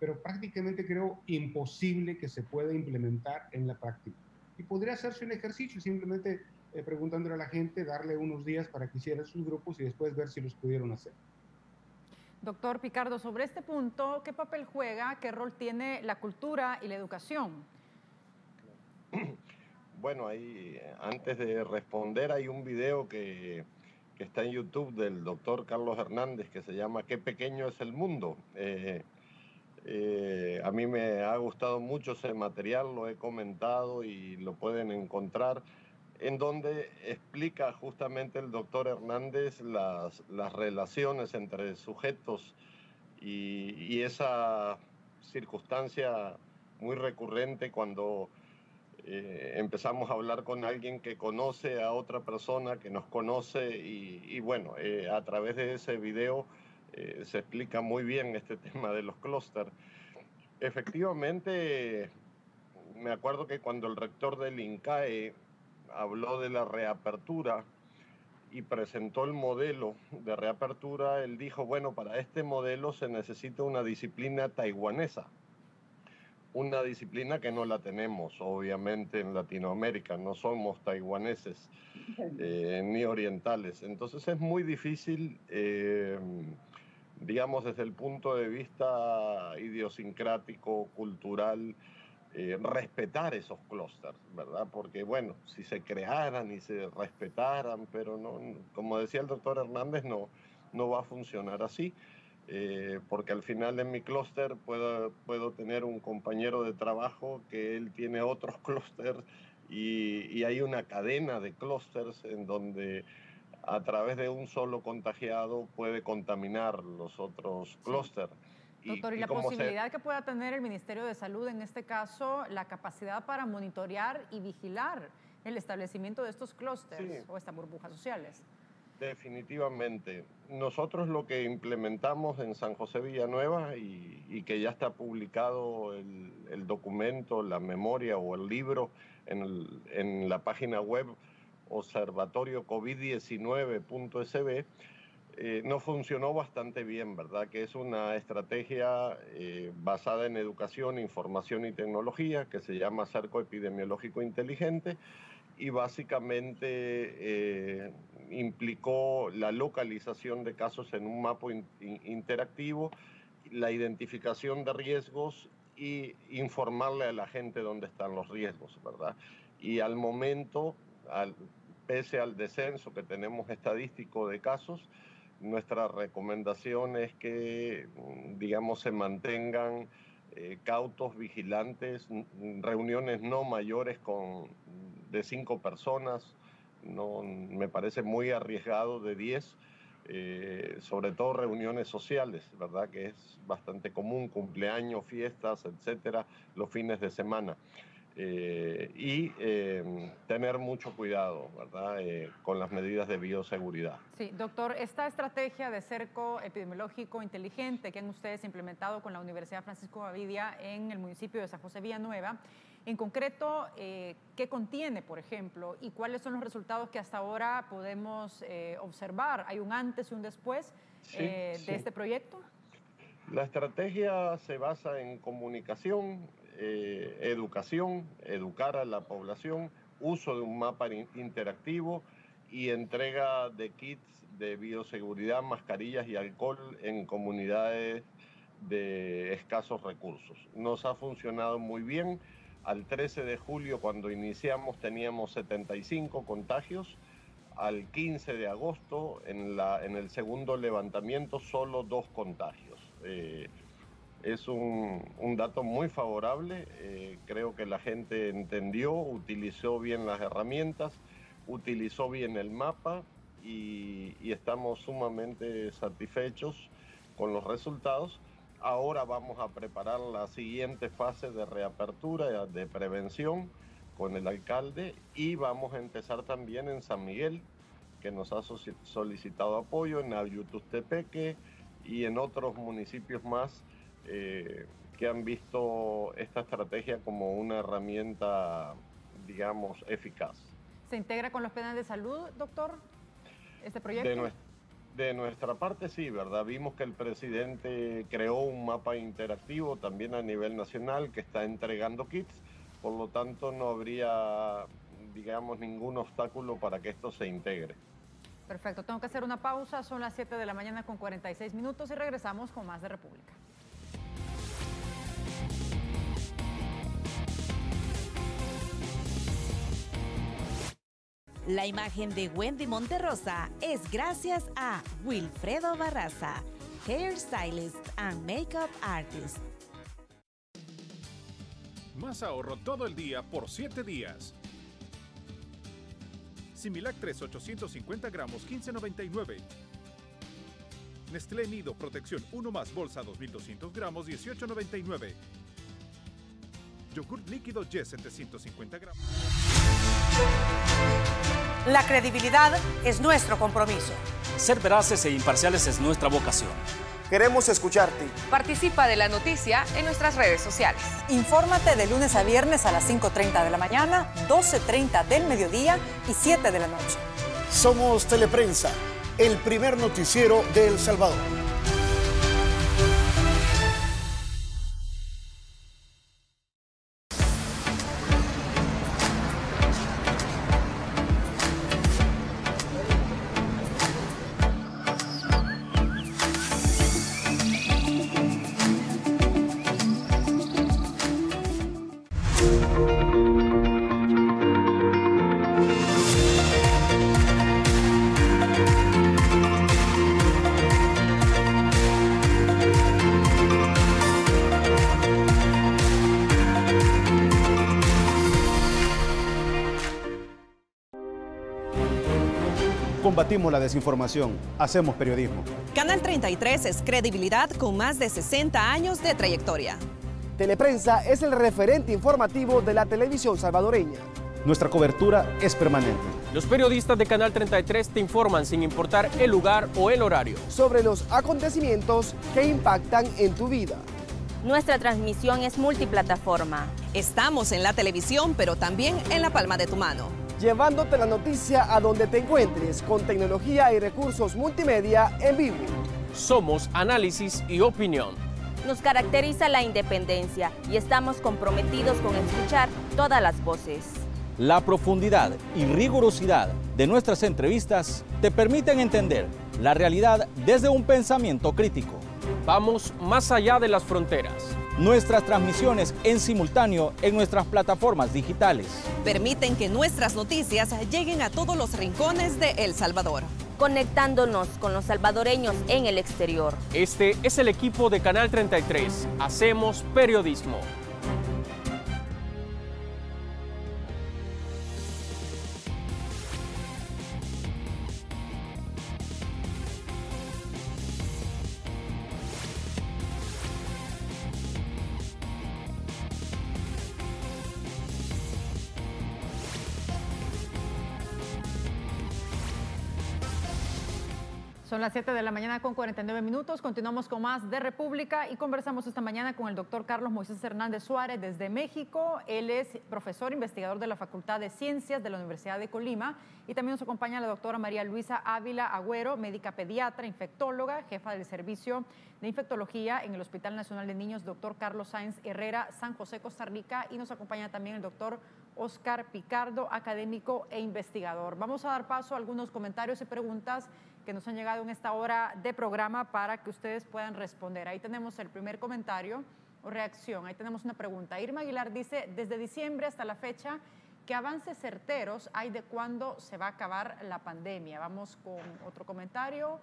pero prácticamente creo imposible que se pueda implementar en la práctica. Y podría hacerse un ejercicio, simplemente eh, preguntándole a la gente, darle unos días para que hiciera sus grupos y después ver si los pudieron hacer. Doctor Picardo, sobre este punto, ¿qué papel juega, qué rol tiene la cultura y la educación? Bueno, ahí, antes de responder, hay un video que, que está en YouTube del doctor Carlos Hernández que se llama ¿Qué pequeño es el mundo? Eh, eh, a mí me ha gustado mucho ese material, lo he comentado y lo pueden encontrar en donde explica justamente el doctor Hernández las, relaciones entre sujetos y, esa circunstancia muy recurrente cuando eh, empezamos a hablar con alguien que conoce a otra persona que nos conoce y, bueno, eh, a través de ese video eh, se explica muy bien este tema de los clústeres. Efectivamente, me acuerdo que cuando el rector del INCAE habló de la reapertura y presentó el modelo de reapertura, él dijo, bueno, para este modelo se necesita una disciplina taiwanesa, una disciplina que no la tenemos, obviamente, en Latinoamérica, no somos taiwaneses eh, ni orientales, entonces es muy difícil, eh, digamos, desde el punto de vista idiosincrático, cultural, eh, respetar esos clústeres, ¿verdad? Porque, bueno, si se crearan y se respetaran, pero no, como decía el doctor Hernández, no, no va a funcionar así, eh, porque al final en mi clúster puedo, puedo tener un compañero de trabajo que él tiene otros clústeres y, y, hay una cadena de clústeres en donde a través de un solo contagiado puede contaminar los otros clústeres. Doctor, y, la posibilidad que pueda tener el Ministerio de Salud, en este caso, la capacidad para monitorear y vigilar el establecimiento de estos clústeres o estas burbujas sociales. Definitivamente. Nosotros lo que implementamos en San José Villanueva y, que ya está publicado el, documento, la memoria o el libro en, en la página web observatoriocovid19.sb, eh, no funcionó bastante bien, ¿verdad? Que es una estrategia eh, basada en educación, información y tecnología que se llama Cerco Epidemiológico Inteligente y básicamente eh, implicó la localización de casos en un mapa interactivo, la identificación de riesgos y informarle a la gente dónde están los riesgos, ¿verdad? Y al momento, pese al descenso que tenemos estadístico de casos, nuestra recomendación es que, mm, digamos, se mantengan eh, cautos, vigilantes, reuniones no mayores con de cinco personas, no me parece muy arriesgado de diez, eh, sobre todo reuniones sociales, ¿verdad? Que es bastante común, cumpleaños, fiestas, etcétera, los fines de semana. Eh, y em, tener mucho cuidado, ¿verdad? Eh, con las medidas de bioseguridad. Sí, doctor, esta estrategia de cerco epidemiológico inteligente que han ustedes implementado con la Universidad Francisco Gavidia en el municipio de San José Villanueva, en concreto, eh, ¿qué contiene, por ejemplo, y cuáles son los resultados que hasta ahora podemos observar? ¿Hay un antes y un después de este proyecto? La estrategia se basa en comunicación, eh, educación, educar a la población, uso de un mapa interactivo y entrega de kits de bioseguridad, mascarillas y alcohol en comunidades de escasos recursos. Nos ha funcionado muy bien. Al 13 de julio, cuando iniciamos, teníamos 75 contagios. Al 15 de agosto, en, el segundo levantamiento, solo dos contagios. Eh, es un, dato muy favorable. Eh, creo que la gente entendió, utilizó bien las herramientas, utilizó bien el mapa y, estamos sumamente satisfechos con los resultados. Ahora vamos a preparar la siguiente fase de reapertura, de prevención con el alcalde y vamos a empezar también en San Miguel, que nos ha solicitado apoyo, en Ayutustepeque y en otros municipios más eh, que han visto esta estrategia como una herramienta, digamos, eficaz. ¿Se integra con los planes de salud, doctor, este proyecto? De, nuestra parte sí, ¿verdad? Vimos que el presidente creó un mapa interactivo también a nivel nacional que está entregando kits, por lo tanto no habría, digamos, ningún obstáculo para que esto se integre. Perfecto, tengo que hacer una pausa, son las 7 de la mañana con 46 minutos y regresamos con más de República. La imagen de Wendy Monterrosa es gracias a Wilfredo Barraza, hairstylist and makeup artist. Más ahorro todo el día por 7 días. Similac 3 850 gramos 15.99. Nestlé Nido Protección 1 más bolsa 2200 gramos 18.99. Yogurt líquido Yes 750 gramos. La credibilidad es nuestro compromiso. Ser veraces e imparciales es nuestra vocación. Queremos escucharte. Participa de la noticia en nuestras redes sociales. Infórmate de lunes a viernes a las 5.30 de la mañana, 12.30 del mediodía y 7 de la noche. Somos Teleprensa, el primer noticiero de El Salvador. Combatimos la desinformación, hacemos periodismo. Canal 33 es credibilidad con más de 60 años de trayectoria. Teleprensa es el referente informativo de la televisión salvadoreña. Nuestra cobertura es permanente. Los periodistas de Canal 33 te informan sin importar el lugar o el horario. Sobre los acontecimientos que impactan en tu vida. Nuestra transmisión es multiplataforma. Estamos en la televisión, pero también en la palma de tu mano llevándote la noticia a donde te encuentres con tecnología y recursos multimedia en vivo. Somos análisis y opinión. Nos caracteriza la independencia y estamos comprometidos con escuchar todas las voces. La profundidad y rigurosidad de nuestras entrevistas te permiten entender la realidad desde un pensamiento crítico. Vamos más allá de las fronteras Nuestras transmisiones en simultáneo en nuestras plataformas digitales permiten que nuestras noticias lleguen a todos los rincones de El Salvador. conectándonos con los salvadoreños en el exterior. Este es el equipo de Canal 33. Hacemos periodismo. Las 7 de la mañana con 49 minutos. Continuamos con más de República y conversamos esta mañana con el doctor Carlos Moisés Hernández Suárez desde México. Él es profesor investigador de la Facultad de Ciencias de la Universidad de Colima y también nos acompaña la doctora María Luisa Ávila Agüero, médica pediatra, infectóloga, jefa del servicio de infectología en el Hospital Nacional de Niños, doctor Carlos Sáenz Herrera, San José, Costa Rica y nos acompaña también el doctor Oscar Picardo, académico e investigador. Vamos a dar paso a algunos comentarios y preguntas que nos han llegado en esta hora de programa para que ustedes puedan responder. Ahí tenemos el primer comentario o reacción. Ahí tenemos una pregunta. Irma Aguilar dice, desde diciembre hasta la fecha, ¿qué avances certeros hay de cuándo se va a acabar la pandemia? Vamos con otro comentario.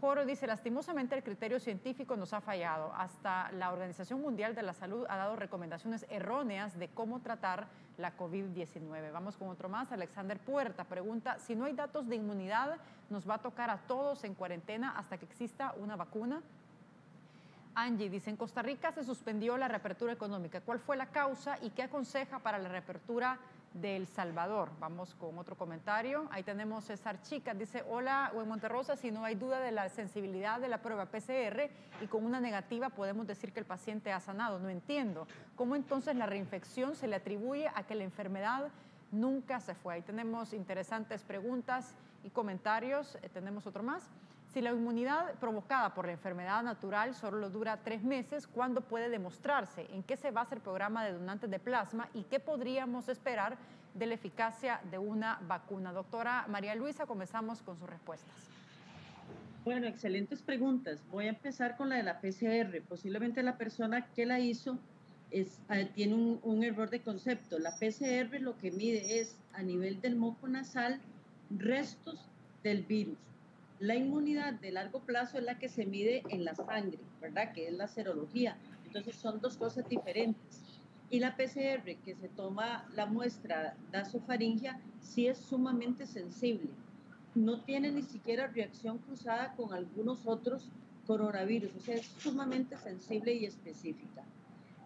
Joro dice, lastimosamente el criterio científico nos ha fallado. Hasta la Organización Mundial de la Salud ha dado recomendaciones erróneas de cómo tratar la COVID-19. Vamos con otro más. Alexander Puerta pregunta, si no hay datos de inmunidad, ¿nos va a tocar a todos en cuarentena hasta que exista una vacuna? Angie dice, en Costa Rica se suspendió la reapertura económica. ¿Cuál fue la causa y qué aconseja para la reapertura de El Salvador? Vamos con otro comentario. Ahí tenemos César Chica. Dice, hola, en Monterrosa, si no hay duda de la sensibilidad de la prueba PCR y con una negativa podemos decir que el paciente ha sanado. No entiendo. ¿Cómo entonces la reinfección se le atribuye a que la enfermedad nunca se fue? Ahí tenemos interesantes preguntas y comentarios. Eh, tenemos otro más. Si la inmunidad provocada por la enfermedad natural solo dura tres meses, ¿cuándo puede demostrarse? ¿En qué se basa el programa de donantes de plasma y qué podríamos esperar de la eficacia de una vacuna? Doctora María Luisa, comenzamos con sus respuestas. Bueno, excelentes preguntas. Voy a empezar con la de la PCR. Posiblemente la persona que la hizo eh, tiene un, un error de concepto. La PCR lo que mide es a nivel del moco nasal restos del virus la inmunidad de largo plazo es la que se mide en la sangre, ¿verdad? Que es la serología. Entonces son dos cosas diferentes. Y la PCR, que se toma la muestra nasofaringia, sí es sumamente sensible. No tiene ni siquiera reacción cruzada con algunos otros coronavirus, o sea, es sumamente sensible y específica.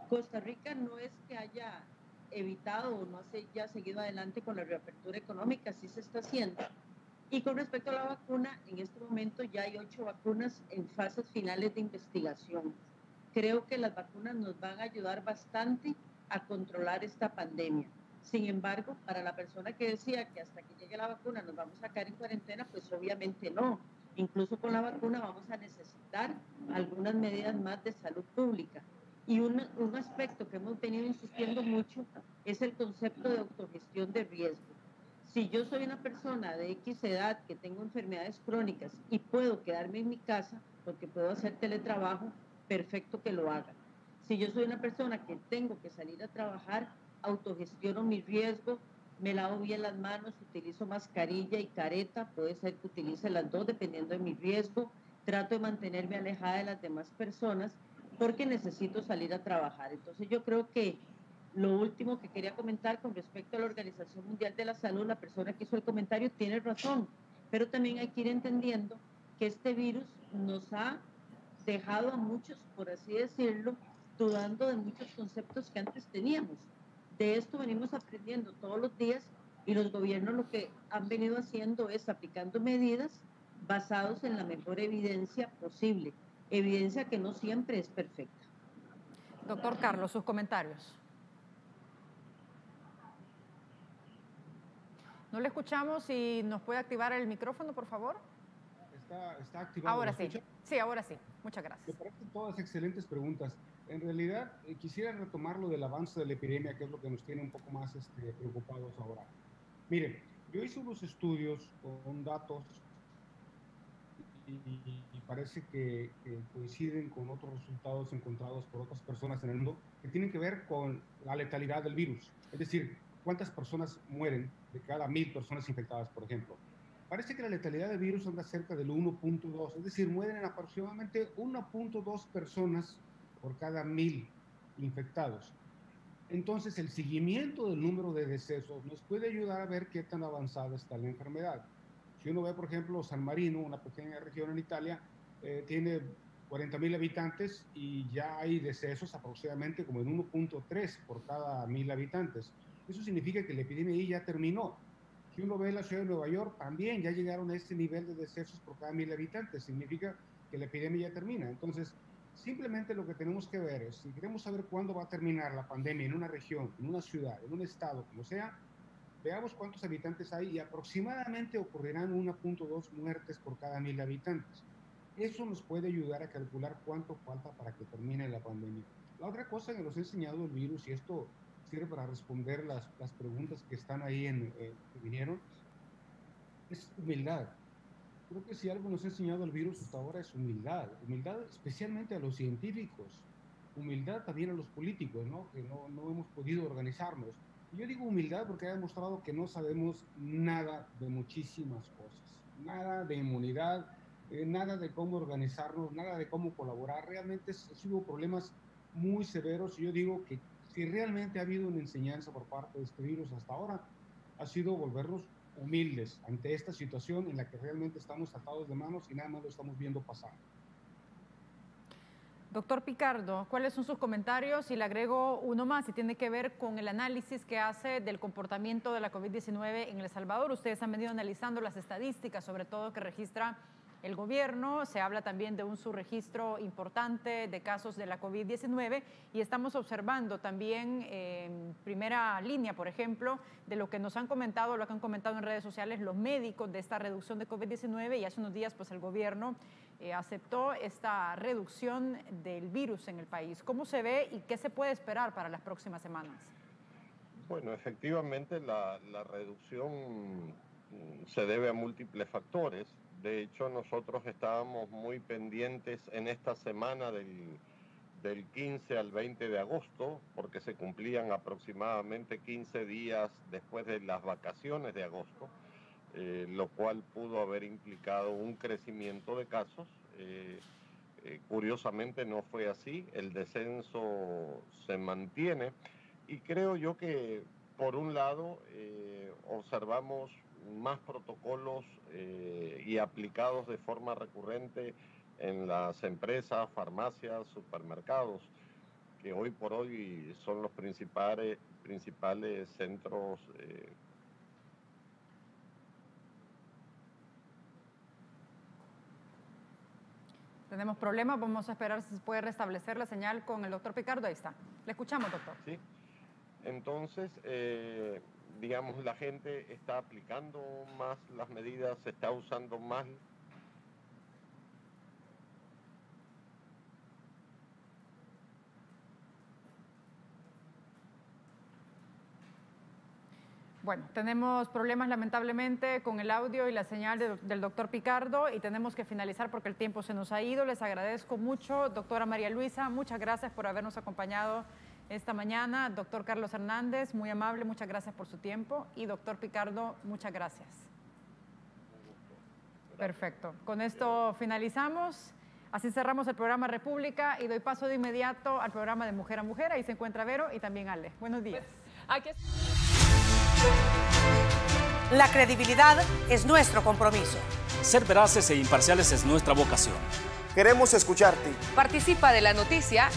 Costa Rica no es que haya evitado o no haya seguido adelante con la reapertura económica, sí se está haciendo, y con respecto a la vacuna, en este momento ya hay ocho vacunas en fases finales de investigación. Creo que las vacunas nos van a ayudar bastante a controlar esta pandemia. Sin embargo, para la persona que decía que hasta que llegue la vacuna nos vamos a caer en cuarentena, pues obviamente no. Incluso con la vacuna vamos a necesitar algunas medidas más de salud pública. Y un, un aspecto que hemos venido insistiendo mucho es el concepto de autogestión de riesgo si yo soy una persona de X edad que tengo enfermedades crónicas y puedo quedarme en mi casa porque puedo hacer teletrabajo, perfecto que lo haga. Si yo soy una persona que tengo que salir a trabajar, autogestiono mi riesgo, me lavo bien las manos, utilizo mascarilla y careta, puede ser que utilice las dos dependiendo de mi riesgo, trato de mantenerme alejada de las demás personas porque necesito salir a trabajar. Entonces yo creo que lo último que quería comentar con respecto a la Organización Mundial de la Salud, la persona que hizo el comentario tiene razón, pero también hay que ir entendiendo que este virus nos ha dejado a muchos, por así decirlo, dudando de muchos conceptos que antes teníamos. De esto venimos aprendiendo todos los días y los gobiernos lo que han venido haciendo es aplicando medidas basados en la mejor evidencia posible, evidencia que no siempre es perfecta. Doctor Carlos, sus comentarios. No le escuchamos y nos puede activar el micrófono, por favor. Está, activado. Ahora sí. Sí, ahora sí. Muchas gracias. Me parecen todas excelentes preguntas. En realidad, eh, quisiera retomar lo del avance de la epidemia, que es lo que nos tiene un poco más este, preocupados ahora. Miren, yo hice unos estudios con datos y, parece que, que, coinciden con otros resultados encontrados por otras personas en el mundo que tienen que ver con la letalidad del virus. Es decir, cuántas personas mueren de cada mil personas infectadas, por ejemplo. parece que la letalidad del virus anda cerca del 1.2, es decir, mueren aproximadamente 1.2 personas por cada mil infectados. Entonces, el seguimiento del número de decesos nos puede ayudar a ver qué tan avanzada está la enfermedad. Si uno ve, por ejemplo, San Marino, una pequeña región en Italia, eh, tiene 40 mil habitantes y ya hay decesos aproximadamente como en 1.3 por cada mil habitantes. Eso significa que la epidemia ahí ya terminó. Si uno ve la ciudad de Nueva York, también ya llegaron a este nivel de decesos por cada mil habitantes. Significa que la epidemia ya termina. Entonces, simplemente lo que tenemos que ver es, si queremos saber cuándo va a terminar la pandemia en una región, en una ciudad, en un estado, como sea, veamos cuántos habitantes hay y aproximadamente ocurrirán 1.2 muertes por cada mil habitantes. Eso nos puede ayudar a calcular cuánto falta para que termine la pandemia. La otra cosa que nos ha enseñado el virus, y esto para responder las, las preguntas que están ahí en, eh, que vinieron, es humildad. Creo que si algo nos ha enseñado el virus hasta ahora es humildad. Humildad especialmente a los científicos. Humildad también a los políticos, ¿no? Que no, no hemos podido organizarnos. Yo digo humildad porque ha demostrado que no sabemos nada de muchísimas cosas. Nada de inmunidad, eh, nada de cómo organizarnos, nada de cómo colaborar. Realmente sido problemas muy severos. Yo digo que si realmente ha habido una enseñanza por parte de este virus hasta ahora, ha sido volvernos humildes ante esta situación en la que realmente estamos atados de manos y nada más lo estamos viendo pasar. Doctor Picardo, ¿cuáles son sus comentarios? Y le agrego uno más y tiene que ver con el análisis que hace del comportamiento de la COVID-19 en El Salvador. Ustedes han venido analizando las estadísticas, sobre todo que registra el gobierno. Se habla también de un subregistro importante de casos de la COVID-19 y estamos observando también en primera línea, por ejemplo, de lo que nos han comentado, lo que han comentado en redes sociales los médicos de esta reducción de COVID-19 y hace unos días pues el gobierno eh, aceptó esta reducción del virus en el país. ¿Cómo se ve y qué se puede esperar para las próximas semanas? Bueno, efectivamente la, la reducción mm, se debe a múltiples factores. De hecho, nosotros estábamos muy pendientes en esta semana del, del 15 al 20 de agosto, porque se cumplían aproximadamente 15 días después de las vacaciones de agosto, eh, lo cual pudo haber implicado un crecimiento de casos. Eh, eh, curiosamente no fue así, el descenso se mantiene y creo yo que por un lado observamos más protocolos eh, y aplicados de forma recurrente en las empresas, farmacias, supermercados, que hoy por hoy son los principales, principales centros eh, Tenemos problemas, vamos a esperar si se puede restablecer la señal con el doctor Picardo. Ahí está. Le escuchamos, doctor. Sí. Entonces, eh, digamos, la gente está aplicando más las medidas, se está usando más Bueno, tenemos problemas lamentablemente con el audio y la señal de- del doctor Picardo y tenemos que finalizar porque el tiempo se nos ha ido. Les agradezco mucho, doctora María Luisa, muchas gracias por habernos acompañado esta mañana. Doctor Carlos Hernández, muy amable, muchas gracias por su tiempo. Y doctor Picardo, muchas gracias. Perfecto. Con esto finalizamos. Así cerramos el programa República y doy paso de inmediato al programa de Mujer a Mujer. Ahí se encuentra Vero y también Ale. Buenos días. La credibilidad es nuestro compromiso. Ser veraces e imparciales es nuestra vocación. Queremos escucharte. Participa de la noticia.